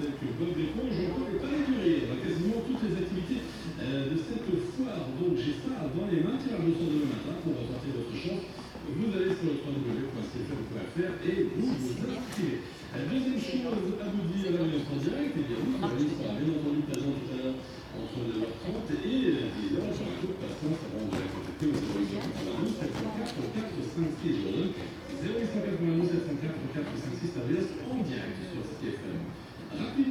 avec Bob et du rire. Quasiment toutes les activités euh, de cette foire. Donc j'ai ça dans les mains. Tirage au sort demain matin pour repartir votre chance. Vous allez sur le www.cfm.fr et vous vous inscrivez. La deuxième chose à vous dire, la en direct, et bien oui, la liste sera bien entendu présente tout à l'heure entre 9h30 et 10h. Sur la patience avant de la contacter au 0892 704 456. Je redonne 0892 704 456 Tavias en direct sur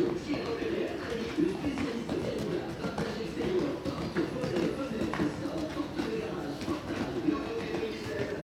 有限。